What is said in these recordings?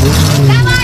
Давай!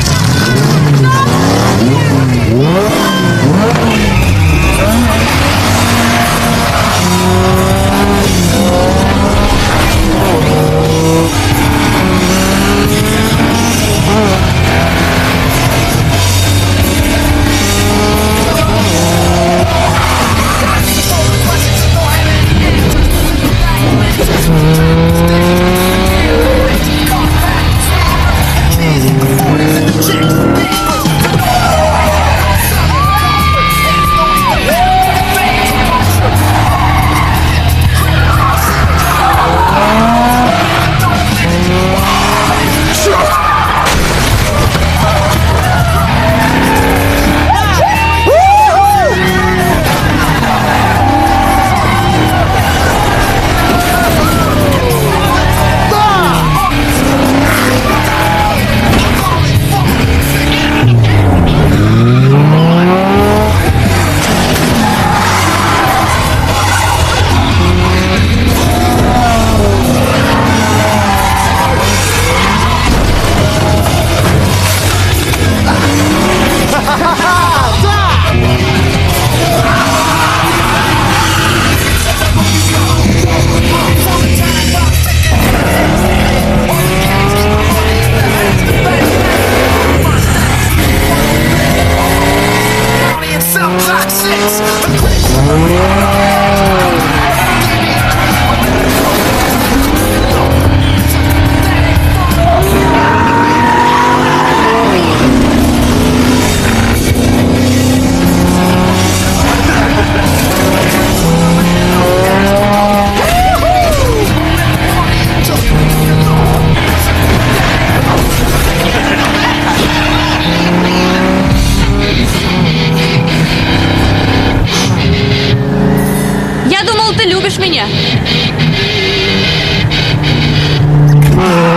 Yeah. Меня. Ну.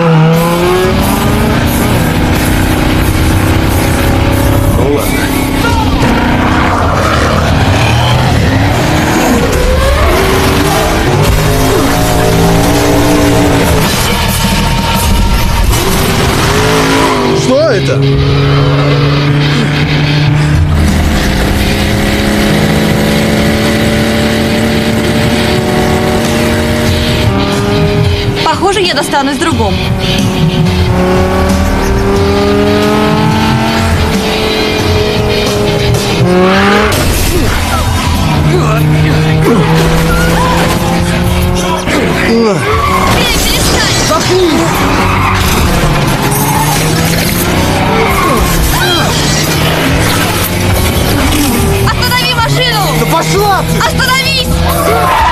Что это? Похоже, я достанусь другому. Останови машину! Да пошла ты! Остановись!